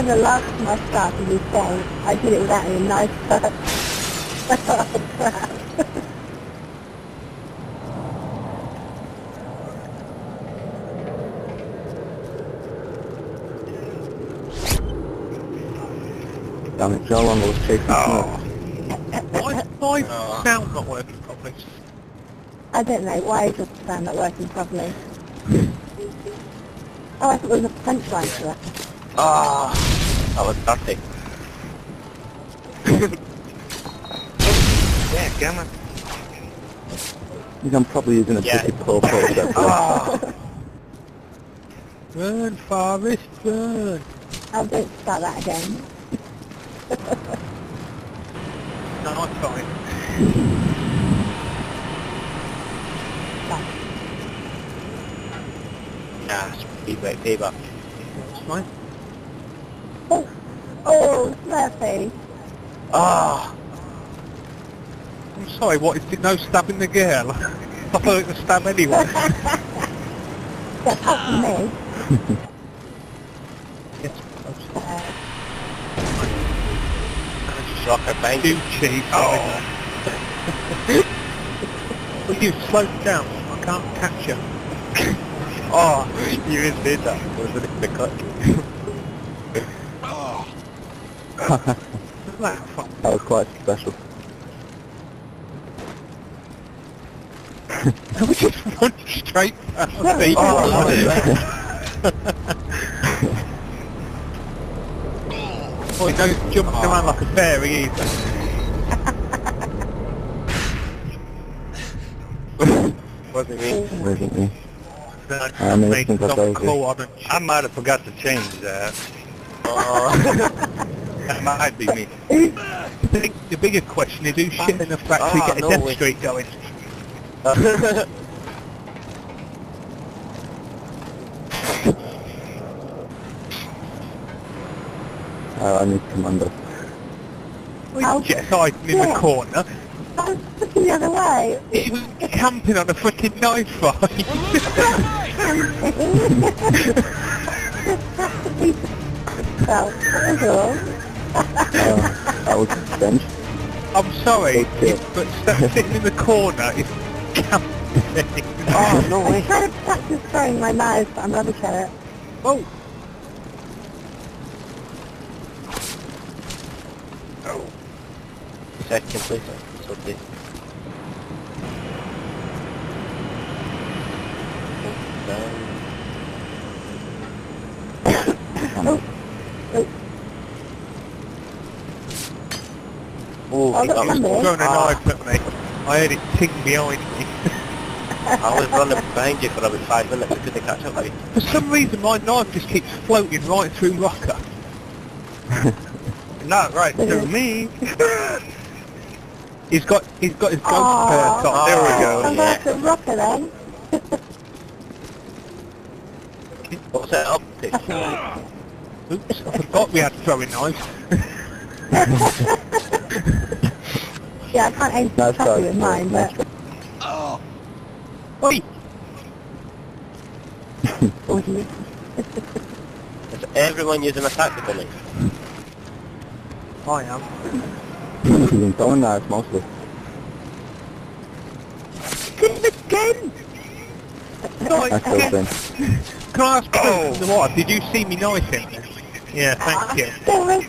one of the last time I started this game, I did it without any knife first. I thought, oh crap. Damn it, Joe, I'm going to chase Oh. Why is my Oh. sound not working properly? I don't know why is your sound not working properly. Hmm. Oh, I thought there was a punchline to that. Ah, that was dirty. yeah, come on. I'm probably using a Yeah. pretty poor process. Ah, Burn, Forest, burn. Oh, don't start that again. No, I'm fine. nah, speed break payback. It's fine. Murphy. Ah, I'm sorry, what, is it no stabbing the girl? I thought it was stab anyone. Yeah, apart from me. yes, Uh, shocker bang. too cheap. Oh. Will you slow down? I can't catch you. Oh, you just did that. Wasn't it the cut? That was quite special. We just run straight past the Oh, Oh, don't jump oh. around like a fairy either. Wasn't me. Wasn't me. I mean, mate, since I not told you. cool, I don't- I might have forgot to change that. Oh. Oh, that might be me. I think the bigger question is who's shit in the factory Ah, get a no death way. streak going? Uh, I need commando. Well, Jess hiding in the corner. I was looking the other way. He was camping on a freaking knife fight. well, that was all. Uh, that was bench. I'm sorry, Okay. but st- sitting in the corner is camping. Oh, no I way. tried to practice throwing my knife, but I'm rubbish at it. Oh, Second place. It's okay. Oh, Oh, Oh, he look, got here. throwing a Ah. knife at me. I heard it ting behind me. I was running behind you for about five minutes. I couldn't catch up with you. For some reason, my knife just keeps floating right through Rocker. Not right through me. He's got he's got his ghost perk on. There we go. I'm yeah. to rocker then. What's that up to? Oops, I forgot we had throwing knives. Yeah, I can't aim Nice properly try. with mine, but... Oi! Is everyone using a tactical knife? I am. Using throwing knives mostly. Hit again! Right, I again. think. Can I ask oh. the what? Did you see me knifing? Yeah, thank ah, you. Still it.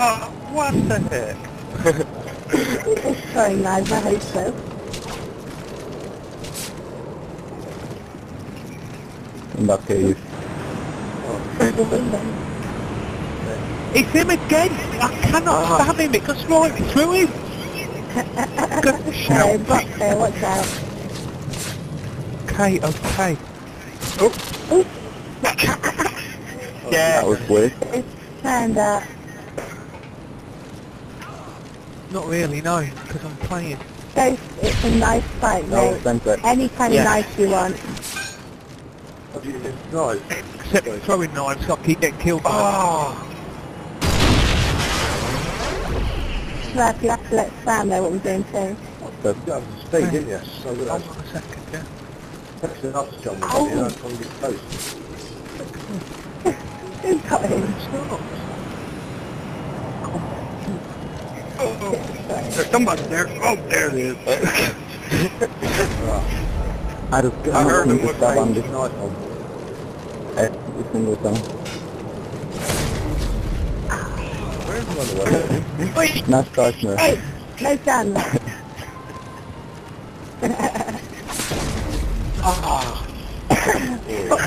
Oh, what the heck? It's throwing knives, I hope so. In that case. Through. It's him again! I cannot Ah. stab him, it goes right through him! Gosh, No, no. there, watch out. Okay, okay. Ooh, Yeah. That was weird. it's turned out. Not really, no, because I'm playing. Ghost, it's a nice fight, That was mate. bench right. Any kind Yeah. of knife you want. Except throwing knives, I keep getting killed by them. Oh, Slap, you have to let Sam know what we're doing too. But You got to speed, didn't you? So Hold that on a second, yeah. press the up John, Oh. you know, trying to get close. Who's got him? There's somebody there. Oh, there it is. I just I heard him to look stab like- on this night. Eh, this thing goes down. Where's the other one? Not. Hey, no chance. Ah.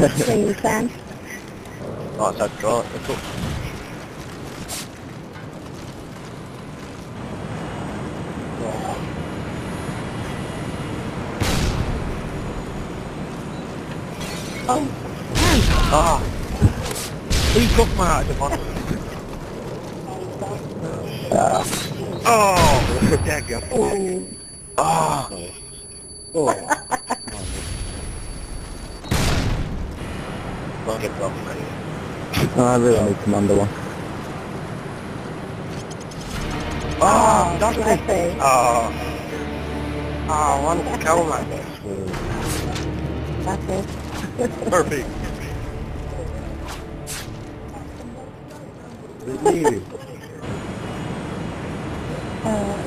Thing you can. Oh, it's that draw. That's Oh, Ah. Who's got my of one? Ah, Oh, there you go. oh. Ah. Oh. Don't get off, man. no, I really need commander one. Ah, that's I it. see. Ah. Ah, one kill, man. That's it. Perfect. Deleted. it. Uh,